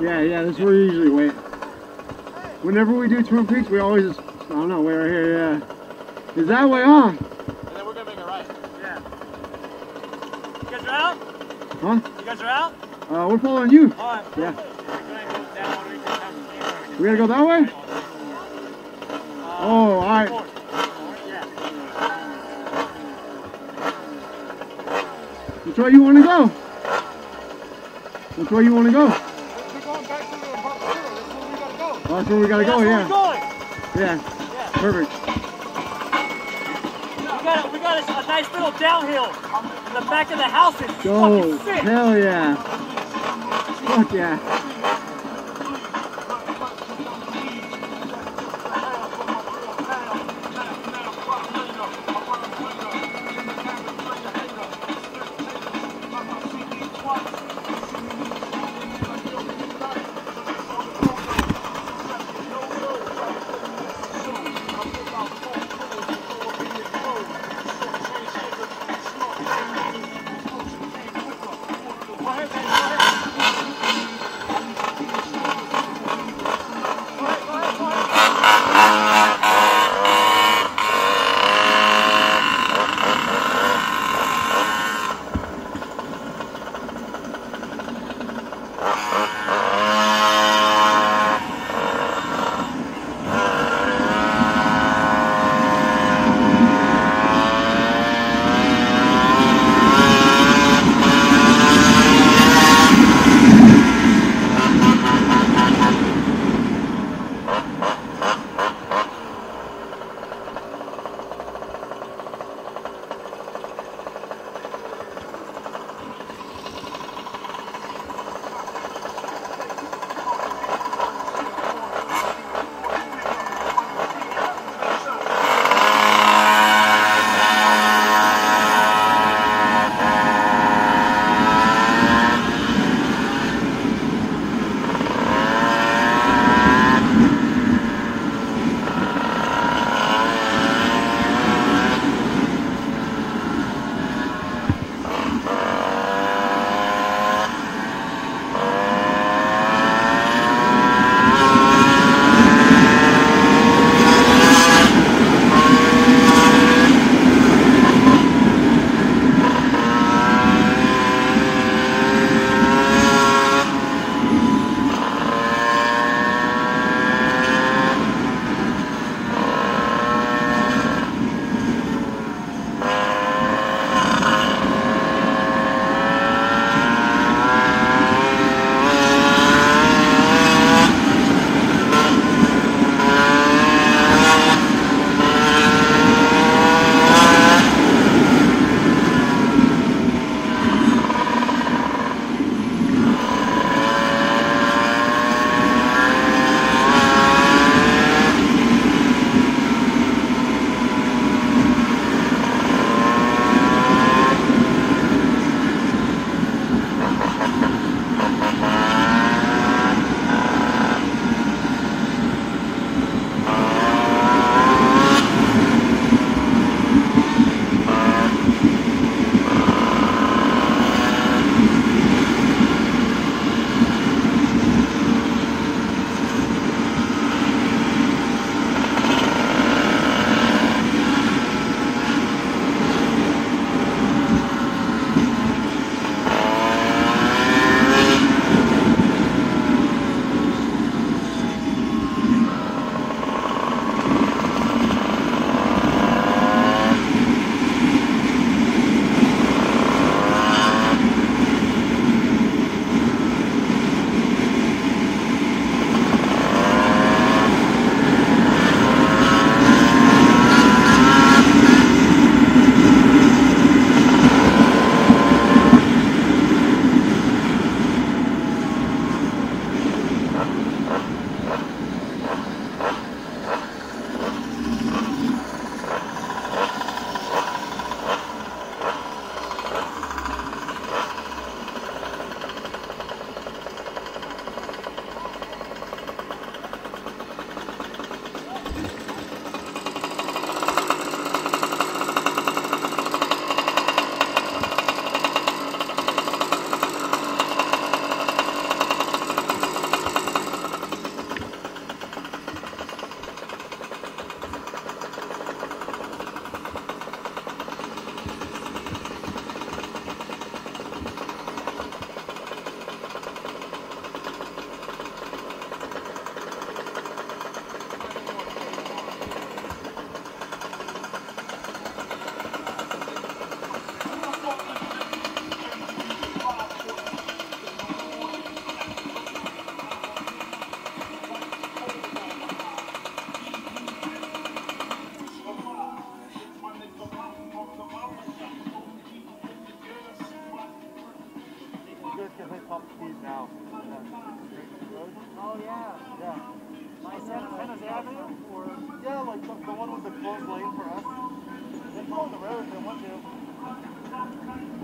Yeah, yeah, that's where we usually wait. Whenever we do Twin Peaks, we always just, I don't know, wait right here, yeah. Is that way on? And then we're gonna make a right. Yeah. You guys are out? Huh? You guys are out? Uh, we're following you. All right. Yeah. We're gonna go down. We can have We gotta go that way? Uh, Oh, alright. Which way you wanna go? Which way you wanna go? We're going back to the apartment. That's where we gotta go. Oh, that's where we gotta That's go, yeah. Yeah, Yeah. perfect. We got a, we got a, a nice little downhill in the back of the house. It's Go. fucking sick. Hell yeah. Fuck yeah. ATVs now. Oh, yeah. Yeah. My San San Jose Avenue? Or Yeah, like the, the one with the closed lane for us. They go on the road if they want to.